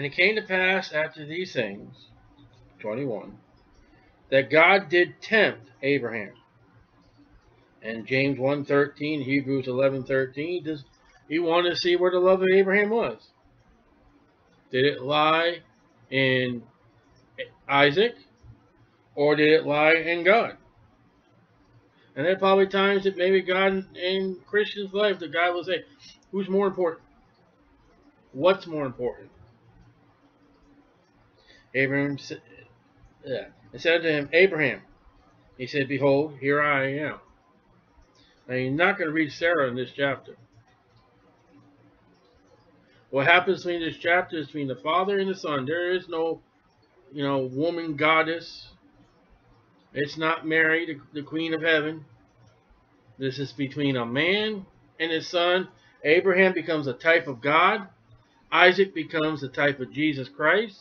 And it came to pass after these things, 21, that God did tempt Abraham. And James 1.13, Hebrews 11.13, does he wanted to see where the love of Abraham was. Did it lie in Isaac or did it lie in God? And there are probably times that maybe God in Christian's life, the guy will say, who's more important? What's more important? Abraham and said to him, Abraham, he said, Behold, here I am. Now you're not going to read Sarah in this chapter. What happens between this chapter is between the Father and the Son. There is no, you know, woman goddess. It's not Mary, the, the Queen of Heaven. This is between a man and his son. Abraham becomes a type of God. Isaac becomes a type of Jesus Christ.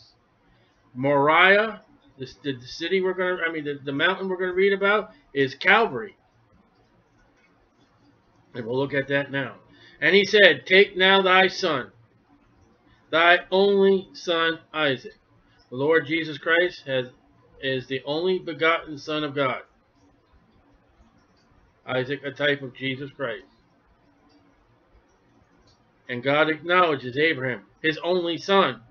Moriah, the, the city we're going to, I mean, the, the mountain we're going to read about is Calvary. And we'll look at that now. And he said, Take now thy son, thy only son Isaac. The Lord Jesus Christ has is the only begotten Son of God. Isaac, a type of Jesus Christ. And God acknowledges Abraham, his only son,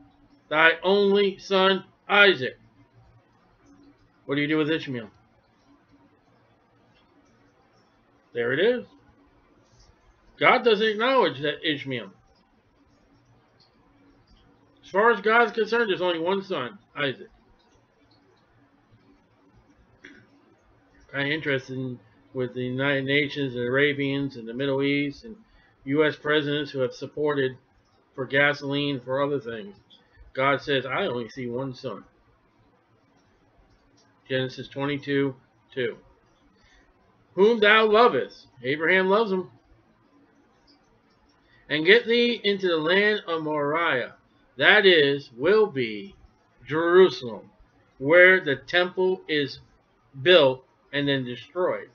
thy only son Isaac. What do you do with Ishmael? There it is. God doesn't acknowledge that Ishmael. As far as God's concerned, there's only one son, Isaac. Kind of interesting with the United Nations and Arabians and the Middle East and U.S. presidents who have supported for gasoline for other things. God says, I only see one son. Genesis 22, 2. Whom thou lovest. Abraham loves him. And get thee into the land of Moriah. That is, will be, Jerusalem, where the temple is built and then destroyed.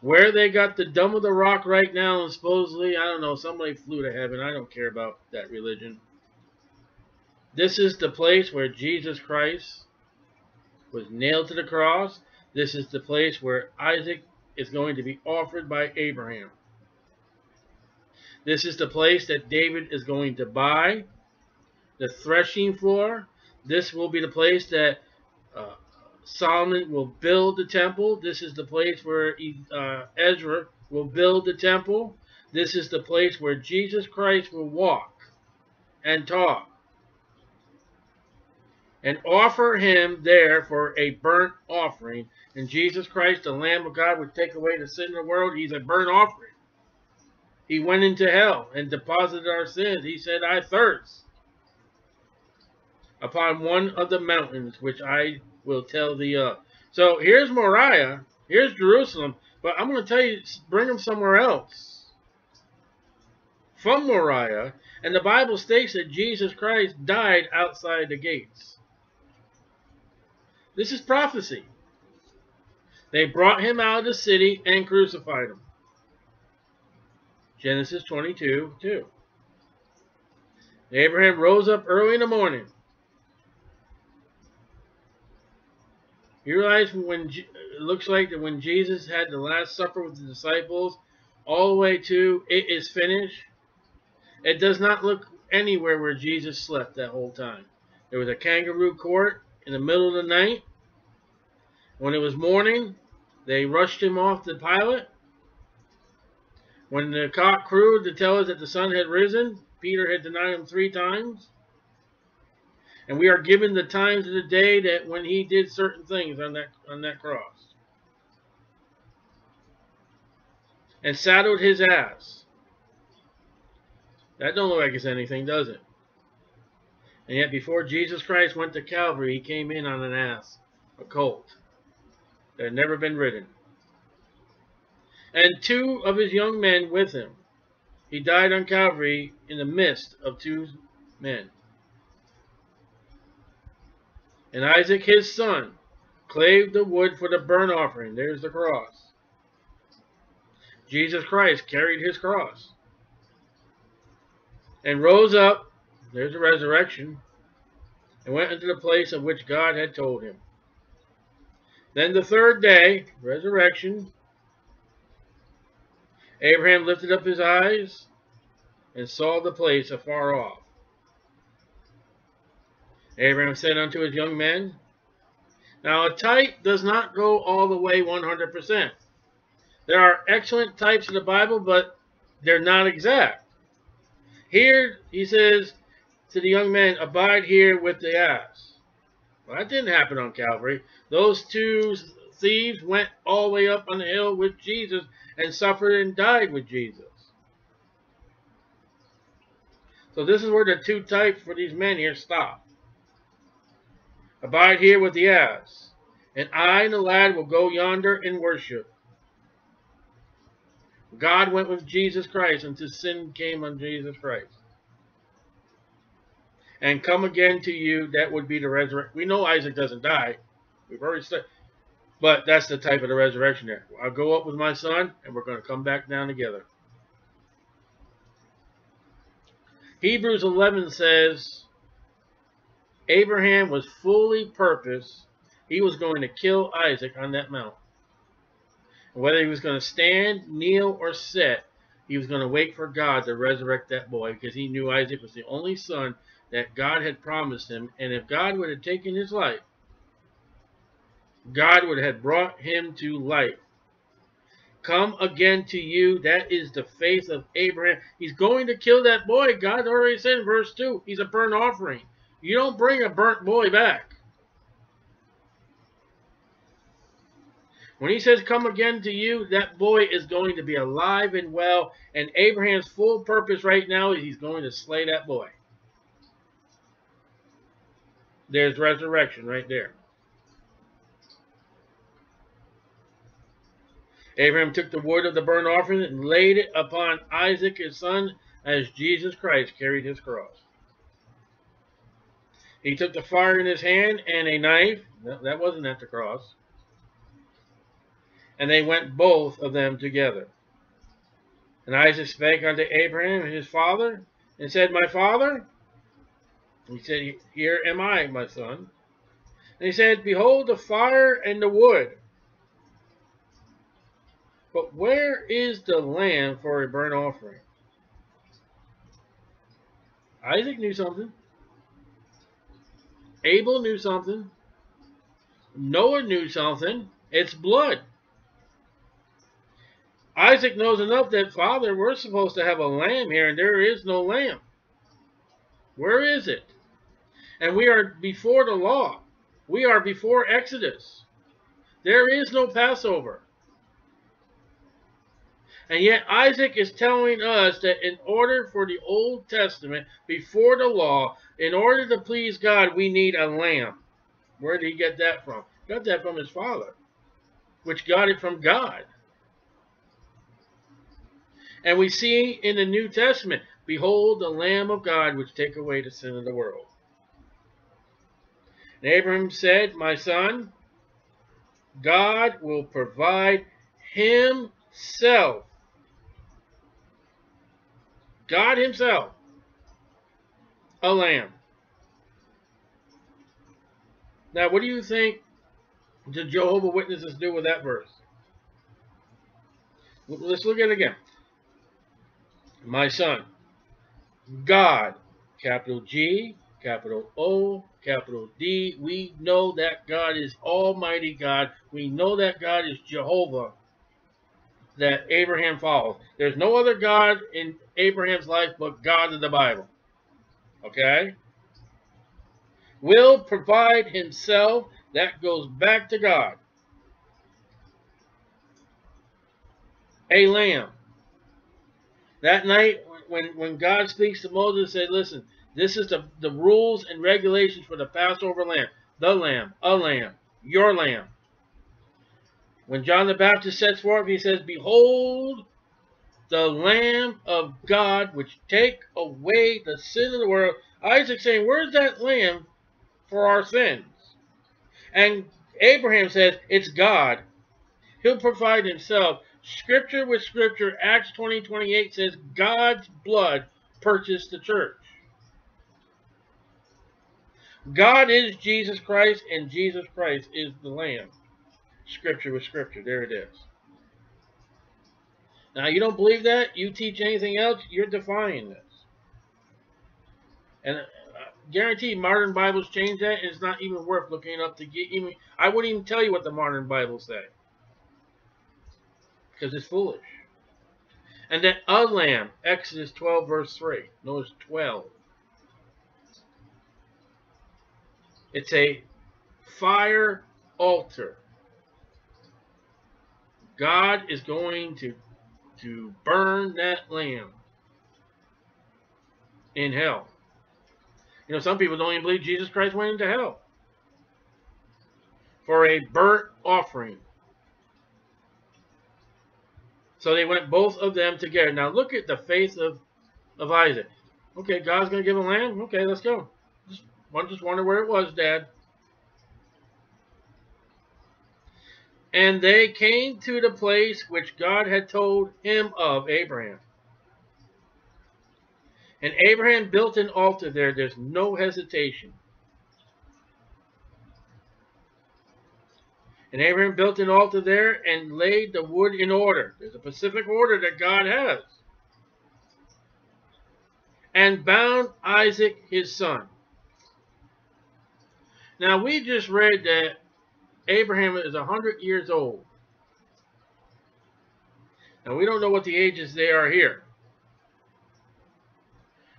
Where they got the Dome of the Rock right now, and supposedly, I don't know, somebody flew to heaven. I don't care about that religion. This is the place where Jesus Christ was nailed to the cross. This is the place where Isaac is going to be offered by Abraham. This is the place that David is going to buy the threshing floor. This will be the place that uh, Solomon will build the temple. This is the place where uh, Ezra will build the temple. This is the place where Jesus Christ will walk and talk and offer him there for a burnt offering. And Jesus Christ, the Lamb of God, would take away the sin of the world. He's a burnt offering. He went into hell and deposited our sins. He said, I thirst upon one of the mountains which I will tell thee of. So here's Moriah, here's Jerusalem, but I'm going to tell you, bring them somewhere else. From Moriah, and the Bible states that Jesus Christ died outside the gates. This is prophecy. They brought him out of the city and crucified him. Genesis 22, 2. Abraham rose up early in the morning. You realize when it looks like that when Jesus had the Last Supper with the disciples, all the way to it is finished, it does not look anywhere where Jesus slept that whole time. There was a kangaroo court in the middle of the night. When it was morning, they rushed him off the Pilate. When the cock crowed to tell us that the sun had risen, Peter had denied him three times. And we are given the times of the day that when he did certain things on that on that cross. And saddled his ass. That don't look like it's anything, does it? And yet before Jesus Christ went to Calvary, he came in on an ass, a colt, that had never been ridden. And two of his young men with him. He died on Calvary in the midst of two men. And Isaac his son clave the wood for the burnt offering. There's the cross. Jesus Christ carried his cross and rose up there's a resurrection, and went into the place of which God had told him. Then the third day, resurrection, Abraham lifted up his eyes and saw the place afar off. Abraham said unto his young men, Now a type does not go all the way 100%. There are excellent types in the Bible, but they're not exact. Here he says, to the young men, Abide here with the ass. Well, that didn't happen on Calvary. Those two thieves went all the way up on the hill with Jesus and suffered and died with Jesus. So this is where the two types for these men here stop. Abide here with the ass, and I and the lad will go yonder and worship. God went with Jesus Christ until sin came on Jesus Christ and come again to you. That would be the resurrection. We know Isaac doesn't die. We've already said. But that's the type of the resurrection there. I'll go up with my son, and we're going to come back down together. Hebrews 11 says, Abraham was fully purposed. He was going to kill Isaac on that mount. Whether he was going to stand, kneel, or sit, he was going to wait for God to resurrect that boy because he knew Isaac was the only son that God had promised him. And if God would have taken his life, God would have brought him to life. Come again to you. That is the faith of Abraham. He's going to kill that boy. God already said in verse 2, he's a burnt offering. You don't bring a burnt boy back. When he says, come again to you, that boy is going to be alive and well. And Abraham's full purpose right now is he's going to slay that boy. There's resurrection right there. Abraham took the wood of the burnt offering and laid it upon Isaac his son as Jesus Christ carried his cross. He took the fire in his hand and a knife. That wasn't at the cross. And they went both of them together. And Isaac spake unto Abraham his father, and said, My father? He said, Here am I, my son. And he said, Behold the fire and the wood. But where is the lamb for a burnt offering? Isaac knew something. Abel knew something. Noah knew something. It's blood. Isaac knows enough that, Father, we're supposed to have a lamb here, and there is no lamb. Where is it? And we are before the law. We are before Exodus. There is no Passover. And yet Isaac is telling us that in order for the Old Testament, before the law, in order to please God, we need a lamb. Where did he get that from? He got that from his father, which got it from God. And we see in the New Testament, Behold the Lamb of God which take away the sin of the world. And Abraham said, My son, God will provide himself. God himself. A lamb. Now, what do you think the Jehovah Witnesses do with that verse? Let's look at it again. My son, God capital G, capital O, capital D. We know that God is Almighty God. We know that God is Jehovah that Abraham follows. There's no other God in Abraham's life but God of the Bible. Okay? Will provide himself. That goes back to God. A lamb. That night, when, when God speaks to Moses, said, listen, this is the, the rules and regulations for the Passover lamb. The lamb, a lamb, your lamb. When John the Baptist sets forth, he says, Behold, the Lamb of God, which take away the sin of the world. Isaac saying, Where's that lamb for our sins? And Abraham says, It's God. He'll provide himself. Scripture with scripture, Acts 20, 28 says, God's blood purchased the church. God is Jesus Christ, and Jesus Christ is the Lamb scripture with scripture. There it is. Now, you don't believe that? You teach anything else, you're defying this. And I uh, guarantee modern Bibles change that. It's not even worth looking up to get even. I wouldn't even tell you what the modern Bibles say. Because it's foolish. And then a lamb, Exodus 12, verse 3. Notice 12. It's a fire altar. God is going to, to burn that lamb in hell. You know, some people don't even believe Jesus Christ went into hell for a burnt offering. So they went both of them together. Now look at the faith of, of Isaac. Okay, God's going to give a lamb. Okay, let's go. Just, I just wonder where it was, Dad. And they came to the place which God had told him of, Abraham. And Abraham built an altar there. There's no hesitation. And Abraham built an altar there and laid the wood in order. There's a specific order that God has. And bound Isaac his son. Now we just read that Abraham is 100 years old. Now, we don't know what the ages they are here.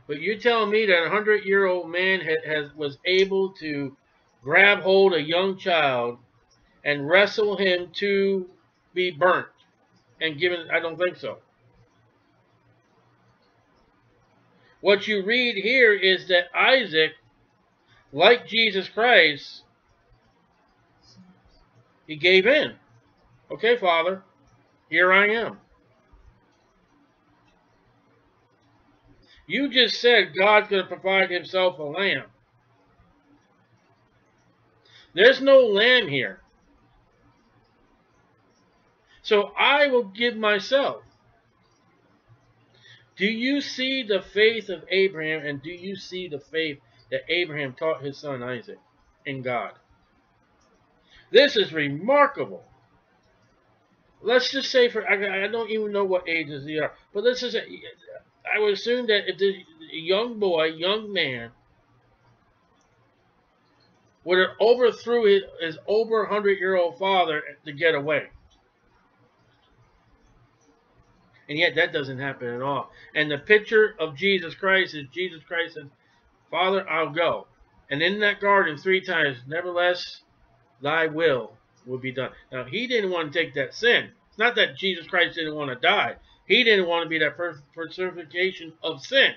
But you tell me that a 100-year-old man has, was able to grab hold a young child and wrestle him to be burnt and given, I don't think so. What you read here is that Isaac, like Jesus Christ, he gave in. Okay, Father, here I am. You just said God's going to provide himself a lamb. There's no lamb here. So I will give myself. Do you see the faith of Abraham and do you see the faith that Abraham taught his son Isaac in God? This is remarkable. Let's just say for, I, I don't even know what ages they are, but just say, I would assume that if the young boy, young man, would have overthrew his, his over 100-year-old father to get away. And yet that doesn't happen at all. And the picture of Jesus Christ is Jesus Christ says, Father, I'll go. And in that garden three times, nevertheless, thy will will be done. Now, he didn't want to take that sin. It's not that Jesus Christ didn't want to die. He didn't want to be that personification of sin.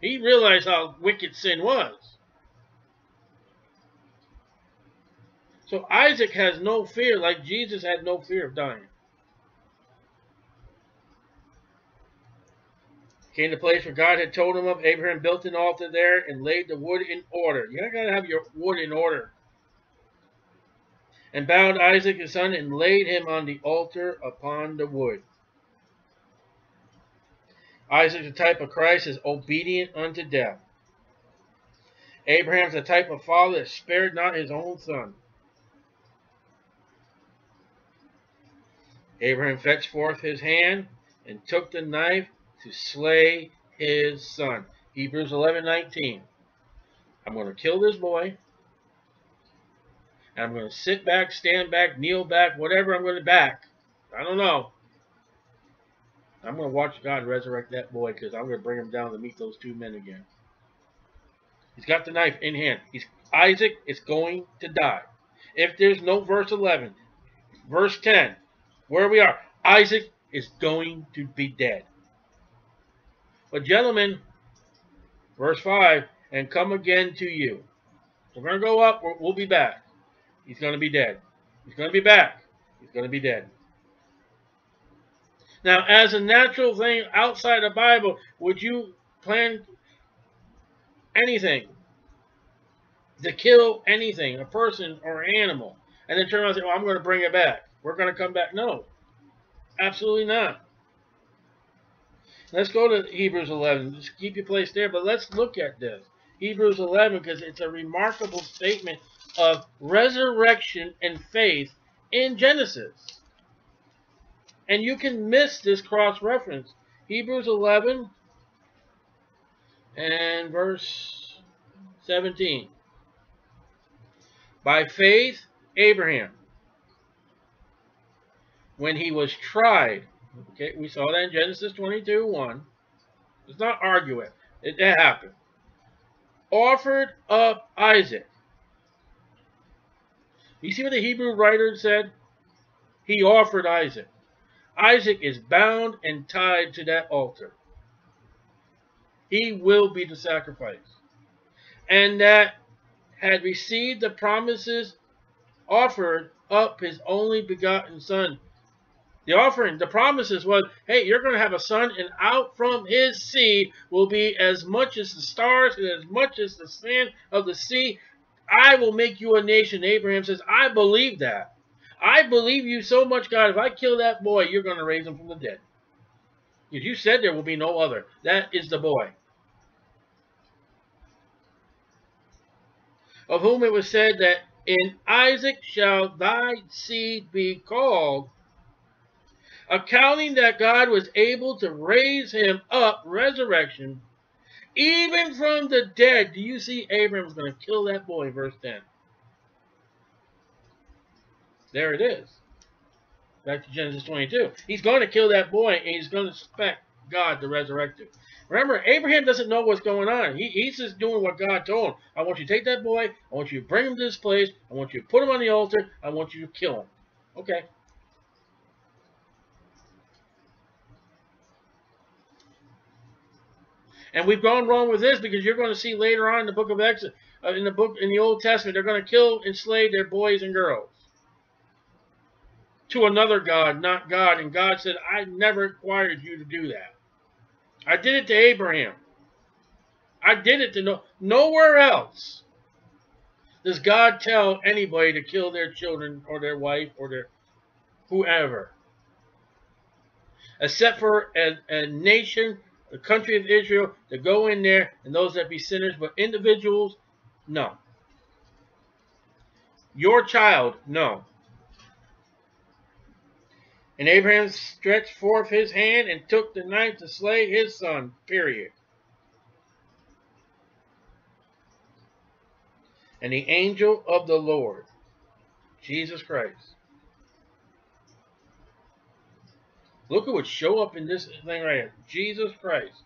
He realized how wicked sin was. So Isaac has no fear, like Jesus had no fear of dying. Came to the place where God had told him of. Abraham built an altar there and laid the wood in order. You gotta have your wood in order and bound Isaac his son, and laid him on the altar upon the wood. Isaac, the type of Christ, is obedient unto death. Abraham's the type of father that spared not his own son. Abraham fetched forth his hand and took the knife to slay his son. Hebrews 11, 19. I'm going to kill this boy. And I'm going to sit back, stand back, kneel back, whatever I'm going to back. I don't know. I'm going to watch God resurrect that boy because I'm going to bring him down to meet those two men again. He's got the knife in hand. He's Isaac is going to die. If there's no verse 11, verse 10, where we are, Isaac is going to be dead. But gentlemen, verse 5, and come again to you. We're going to go up. We'll be back. He's going to be dead. He's going to be back. He's going to be dead. Now, as a natural thing outside the Bible, would you plan anything to kill anything, a person or an animal, and then turn around and say, "Well, I'm going to bring it back. We're going to come back." No, absolutely not. Let's go to Hebrews 11. Just keep your place there, but let's look at this. Hebrews 11 because it's a remarkable statement of resurrection and faith in Genesis. And you can miss this cross reference. Hebrews 11 and verse 17. By faith, Abraham, when he was tried, okay, we saw that in Genesis 22 1. Let's not argue it. It, it happened. Offered up Isaac. You see what the Hebrew writer said? He offered Isaac. Isaac is bound and tied to that altar. He will be the sacrifice. And that had received the promises offered up his only begotten son. The offering, the promises was, hey, you're going to have a son, and out from his seed will be as much as the stars and as much as the sand of the sea. I will make you a nation. Abraham says, I believe that. I believe you so much, God. If I kill that boy, you're going to raise him from the dead. If you said there will be no other, that is the boy. Of whom it was said that in Isaac shall thy seed be called, accounting that God was able to raise him up, resurrection, even from the dead. Do you see Abraham's going to kill that boy, verse 10? There it is. Back to Genesis 22. He's going to kill that boy, and he's going to expect God to resurrect him. Remember, Abraham doesn't know what's going on. He, he's just doing what God told him. I want you to take that boy. I want you to bring him to this place. I want you to put him on the altar. I want you to kill him. Okay. And we've gone wrong with this because you're going to see later on in the book of Exodus, uh, in the book in the Old Testament, they're going to kill and slay their boys and girls to another God, not God. And God said, I never required you to do that. I did it to Abraham. I did it to no nowhere else. Does God tell anybody to kill their children or their wife or their whoever? Except for a, a nation, the country of Israel, to go in there and those that be sinners, but individuals, no. Your child, no. And Abraham stretched forth his hand and took the knife to slay his son. Period. And the angel of the Lord, Jesus Christ. Look at what show up in this thing right here. Jesus Christ.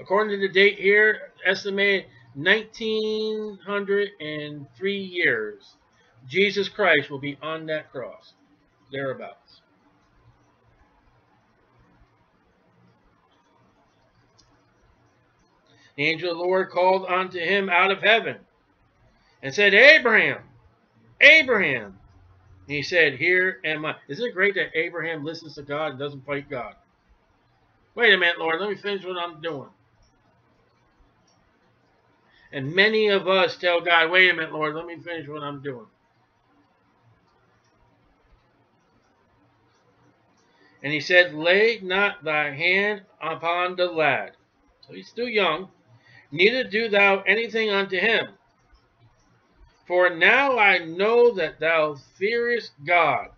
According to the date here, estimated 1903 years, Jesus Christ will be on that cross thereabouts. The angel of the Lord called unto him out of heaven and said, Abraham, Abraham. And he said, Here am I. Isn't it great that Abraham listens to God and doesn't fight God? Wait a minute, Lord, let me finish what I'm doing. And many of us tell God, wait a minute, Lord, let me finish what I'm doing. And he said, Lay not thy hand upon the lad. So he's still young. Neither do thou anything unto him. For now I know that thou fearest God,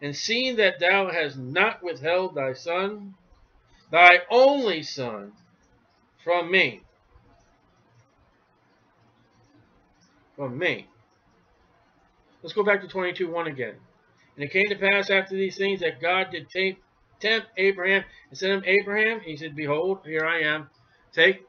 and seeing that thou hast not withheld thy son, thy only son, from me. From me. Let's go back to 22 1 again. And it came to pass after these things that God did tempt Abraham and said unto Abraham, he said, Behold, here I am. Take,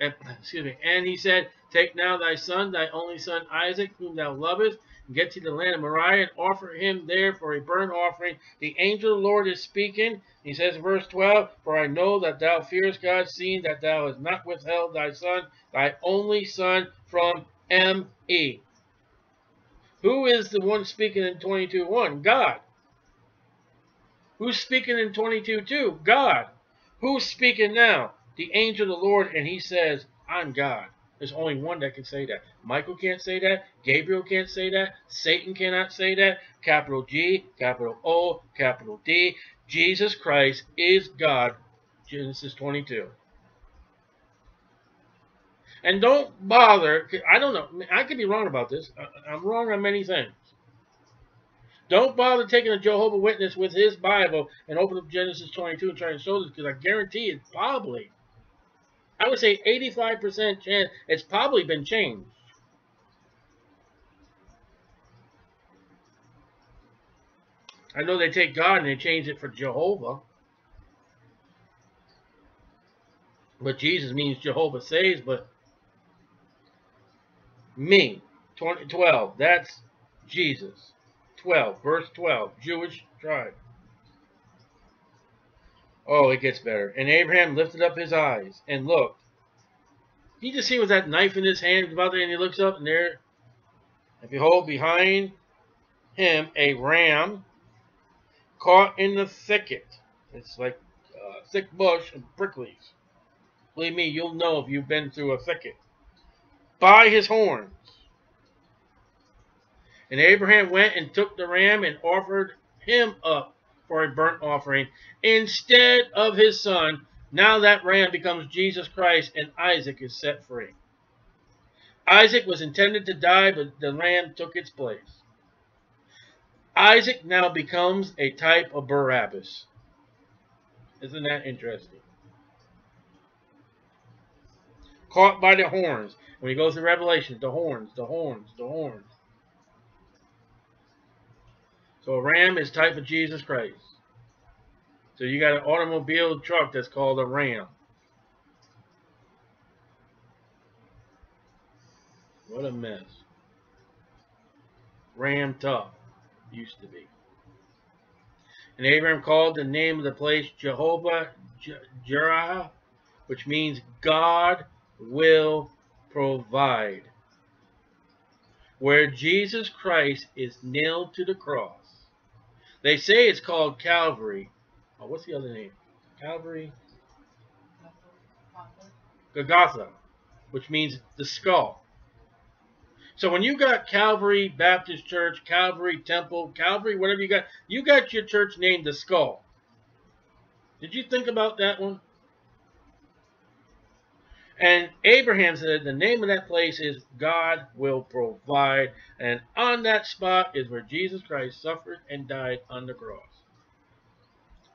excuse me. And he said, Take now thy son, thy only son Isaac, whom thou lovest, and get to the land of Moriah and offer him there for a burnt offering. The angel of the Lord is speaking. He says, verse 12, For I know that thou fearest God, seeing that thou hast not withheld thy son, thy only son, from M.E. Who is the one speaking in 22.1? God. Who's speaking in 22.2? God. Who's speaking now? The angel of the Lord, and he says, I'm God. There's only one that can say that. Michael can't say that. Gabriel can't say that. Satan cannot say that. Capital G, capital O, capital D. Jesus Christ is God. Genesis 22. And don't bother, I don't know, I could be wrong about this. I'm wrong on many things. Don't bother taking a Jehovah Witness with his Bible and open up Genesis 22 and try to show this because I guarantee it's probably, I would say 85% chance it's probably been changed. I know they take God and they change it for Jehovah. But Jesus means Jehovah saves, but me, 20, 12. That's Jesus. 12, verse 12, Jewish tribe. Oh, it gets better. And Abraham lifted up his eyes and looked. He just see with that knife in his hand about there, and he looks up, and there, and behold, behind him a ram caught in the thicket. It's like a thick bush and pricklies. Believe me, you'll know if you've been through a thicket by his horns. And Abraham went and took the ram and offered him up for a burnt offering instead of his son. Now that ram becomes Jesus Christ and Isaac is set free. Isaac was intended to die, but the ram took its place. Isaac now becomes a type of Barabbas. Isn't that interesting? Caught by the horns. When he goes to Revelation, the horns, the horns, the horns. So a ram is type of Jesus Christ. So you got an automobile truck that's called a ram. What a mess. Ram tough used to be. And Abraham called the name of the place Jehovah Jireh, which means God will provide. Where Jesus Christ is nailed to the cross. They say it's called Calvary. Oh, what's the other name? Calvary? Golgotha, which means the skull. So when you got Calvary Baptist Church, Calvary Temple, Calvary, whatever you got, you got your church named the Skull. Did you think about that one? And Abraham said the name of that place is God will provide. And on that spot is where Jesus Christ suffered and died on the cross.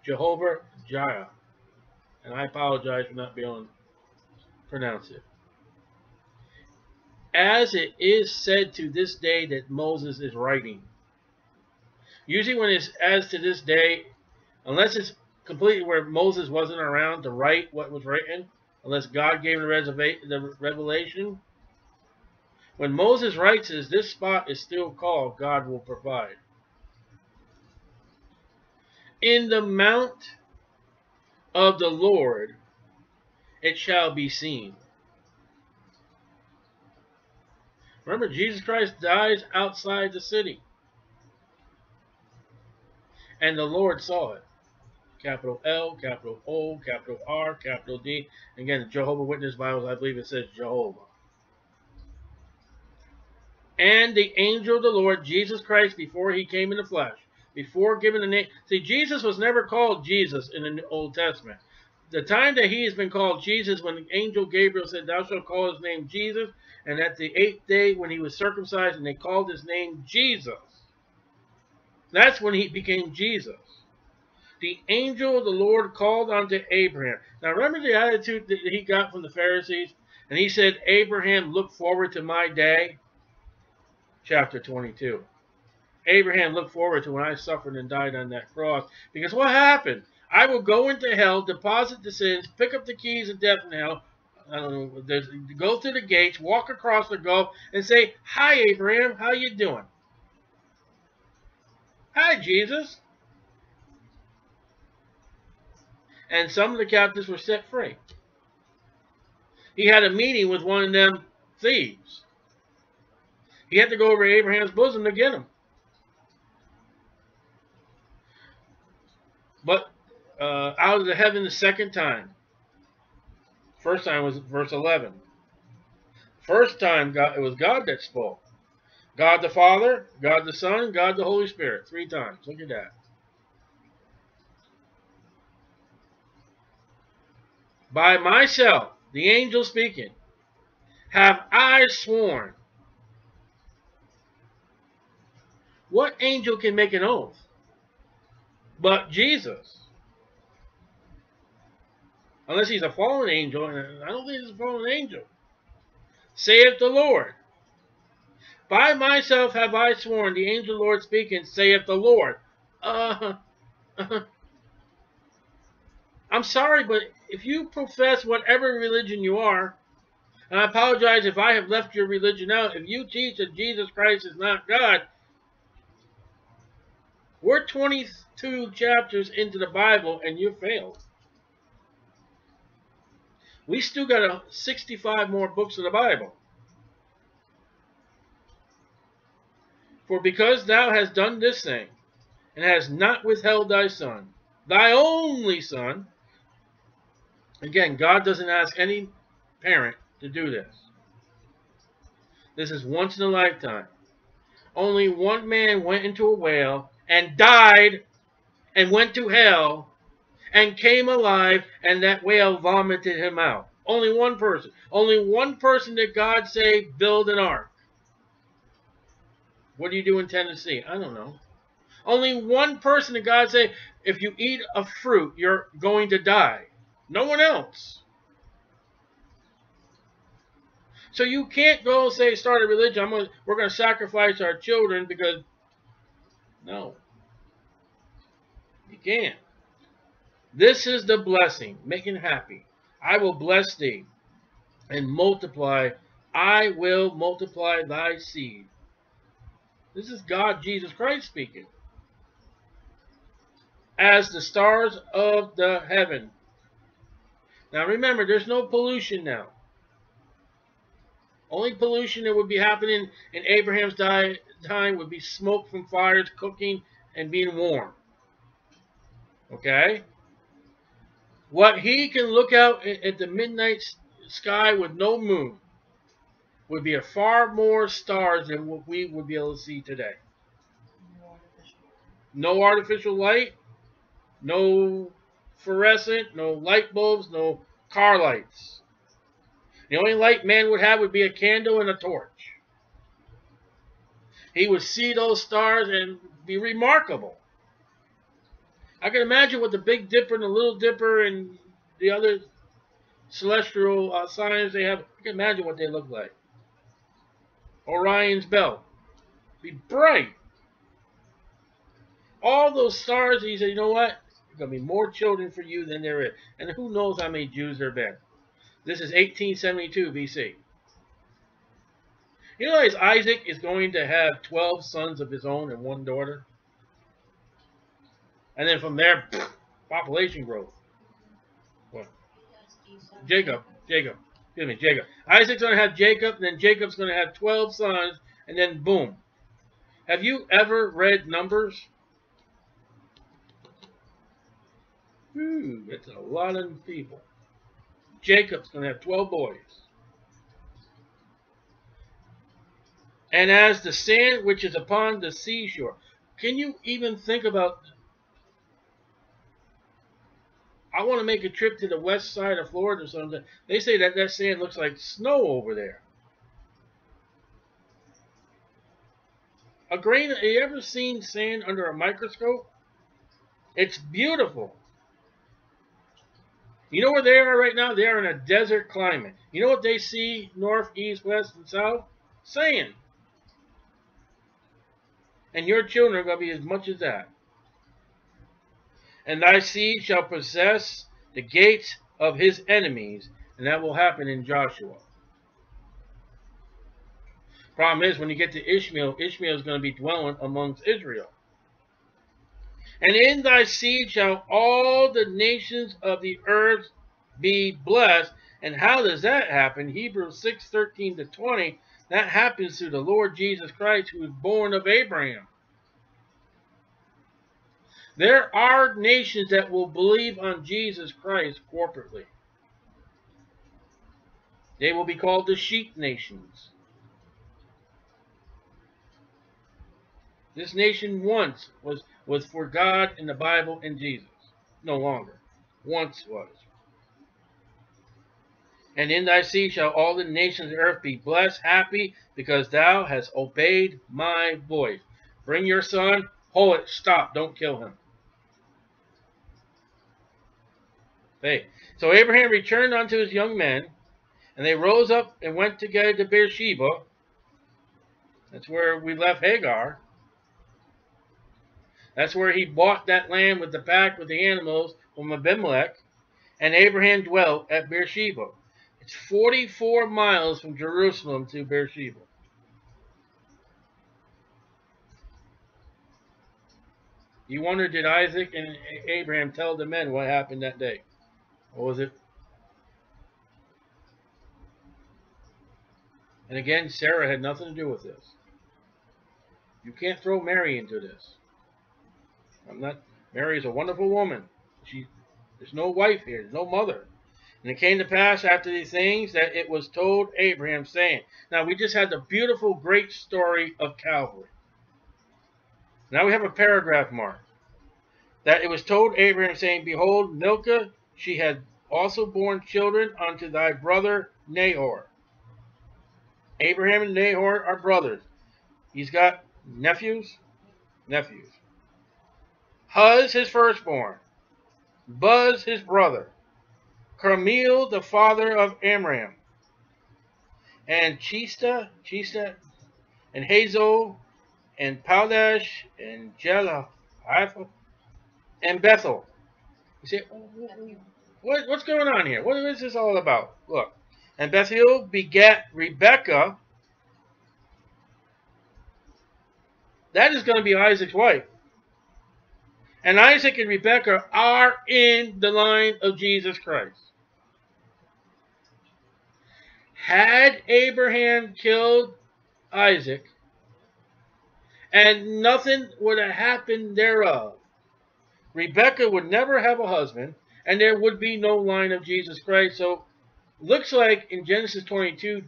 Jehovah Jireh. And I apologize for not being able to pronounce it. As it is said to this day that Moses is writing. Usually when it's as to this day, unless it's completely where Moses wasn't around to write what was written, unless God gave him the revelation. When Moses writes this, this spot is still called God will provide. In the mount of the Lord it shall be seen. Remember, Jesus Christ dies outside the city. And the Lord saw it capital L, capital O, capital R, capital D. Again, the Jehovah Witness Bibles, I believe it says Jehovah. And the angel of the Lord, Jesus Christ, before he came in the flesh, before giving the name. See, Jesus was never called Jesus in the Old Testament. The time that he has been called Jesus, when the angel Gabriel said, Thou shalt call his name Jesus, and at the eighth day when he was circumcised, and they called his name Jesus. That's when he became Jesus. The angel of the Lord called unto Abraham. Now remember the attitude that he got from the Pharisees? And he said, Abraham, look forward to my day. Chapter 22. Abraham looked forward to when I suffered and died on that cross. Because what happened? I will go into hell, deposit the sins, pick up the keys of death and hell, I don't know, go through the gates, walk across the gulf, and say, Hi, Abraham, how you doing? Hi, Jesus. And some of the captives were set free. He had a meeting with one of them thieves. He had to go over to Abraham's bosom to get him. But uh, out of the heaven the second time. First time was verse 11. First time God, it was God that spoke. God the Father, God the Son, God the Holy Spirit. Three times. Look at that. By myself, the angel speaking, have I sworn. What angel can make an oath? But Jesus. Unless he's a fallen angel, and I don't think he's a fallen angel. Saith the Lord. By myself have I sworn, the angel Lord speaking, saith the Lord. Uh, uh, I'm sorry, but if you profess whatever religion you are, and I apologize if I have left your religion out, if you teach that Jesus Christ is not God, we're 22 chapters into the Bible and you failed. We still got 65 more books of the Bible. For because thou hast done this thing, and hast not withheld thy son, thy only son, again, God doesn't ask any parent to do this. This is once in a lifetime. Only one man went into a whale and died and went to hell and came alive and that whale vomited him out. Only one person. Only one person did God say build an ark. What do you do in Tennessee? I don't know. Only one person did God say if you eat a fruit you're going to die. No one else. So you can't go and say start a religion. I'm gonna, we're going to sacrifice our children because no. You can't. This is the blessing, making happy. I will bless thee and multiply. I will multiply thy seed. This is God, Jesus Christ speaking. As the stars of the heaven. Now remember, there's no pollution now. Only pollution that would be happening in Abraham's time would be smoke from fires, cooking, and being warm. Okay? What he can look out at the midnight sky with no moon would be a far more stars than what we would be able to see today. No artificial light, no fluorescent, no light bulbs, no car lights. The only light man would have would be a candle and a torch. He would see those stars and be remarkable. I can imagine what the Big Dipper and the Little Dipper and the other celestial uh, signs they have. I can imagine what they look like. Orion's belt. Be bright. All those stars, he said, you know what? Going to be more children for you than there is. And who knows how many Jews there have been. This is 1872 BC. You realize Isaac is going to have 12 sons of his own and one daughter. And then from there, population growth. What? Jacob. Jacob. Excuse me, Jacob. Isaac's going to have Jacob, and then Jacob's going to have 12 sons, and then boom. Have you ever read Numbers? It's a lot of people. Jacob's going to have 12 boys. And as the sand which is upon the seashore. Can you even think about I want to make a trip to the west side of Florida or something. They say that that sand looks like snow over there. A grain, have you ever seen sand under a microscope? It's beautiful. You know where they are right now? They are in a desert climate. You know what they see north, east, west, and south? Sand. And your children are going to be as much as that. And thy seed shall possess the gates of his enemies. And that will happen in Joshua. Problem is, when you get to Ishmael, Ishmael is going to be dwelling amongst Israel. And in thy seed shall all the nations of the earth be blessed. And how does that happen? Hebrews 6, 13 to 20. That happens through the Lord Jesus Christ who was born of Abraham. There are nations that will believe on Jesus Christ corporately. They will be called the sheep nations. This nation once was, was for God in the Bible and Jesus. No longer. Once was. And in thy seed shall all the nations of the earth be blessed, happy, because thou hast obeyed my voice. Bring your son, hold it, stop, don't kill him. Hey, so Abraham returned unto his young men, and they rose up and went together to Beersheba. That's where we left Hagar. That's where he bought that land with the pack with the animals from Abimelech. And Abraham dwelt at Beersheba. It's 44 miles from Jerusalem to Beersheba. You wonder, did Isaac and Abraham tell the men what happened that day? What was it? And again, Sarah had nothing to do with this. You can't throw Mary into this. I'm not. Mary is a wonderful woman. She, there's no wife here. There's no mother. And it came to pass after these things that it was told Abraham, saying, Now we just had the beautiful, great story of Calvary. Now we have a paragraph mark. That it was told Abraham, saying, Behold, Milcah, she had also borne children unto thy brother Nahor. Abraham and Nahor are brothers. He's got nephews, nephews. Huz, his firstborn. Buz his brother. Carmel, the father of Amram. And Chista, Chista, and Hazo, and Pildash, and Jelah, and Bethuel. You say, what, what's going on here? What is this all about? Look. And Bethuel begat Rebekah. That is going to be Isaac's wife. And Isaac and Rebekah are in the line of Jesus Christ. Had Abraham killed Isaac, and nothing would have happened thereof, Rebekah would never have a husband, and there would be no line of Jesus Christ. So, looks like in Genesis 22,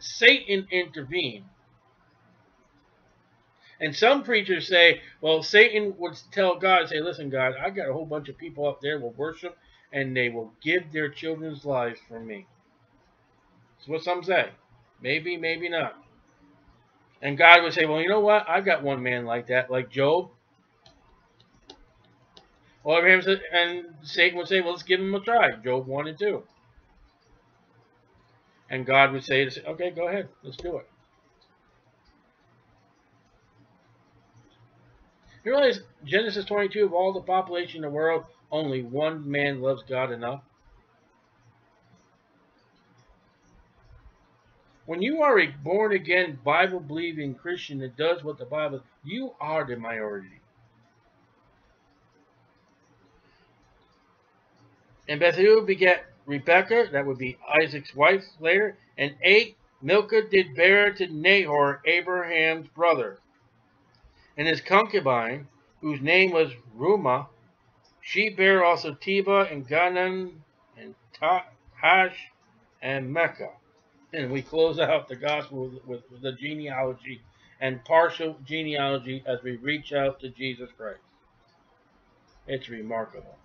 Satan intervened. And some preachers say, well, Satan would tell God, say, listen, God, I got a whole bunch of people up there will worship, and they will give their children's lives for me. That's what some say. Maybe, maybe not. And God would say, well, you know what? I've got one man like that, like Job. Well, Abraham said, and Satan would say, well, let's give him a try. Job 1 and 2. And God would say, okay, go ahead. Let's do it. You realize Genesis 22, of all the population in the world, only one man loves God enough? When you are a born again, Bible believing Christian that does what the Bible, you are the minority. And Bethuel begat Rebekah, that would be Isaac's wife later, and eight Milcah did bear to Nahor, Abraham's brother. And his concubine, whose name was Reumah. she bare also Tebah and Ganan and Tahash and Mecca. And we close out the gospel with, with the genealogy and partial genealogy as we reach out to Jesus Christ. It's remarkable.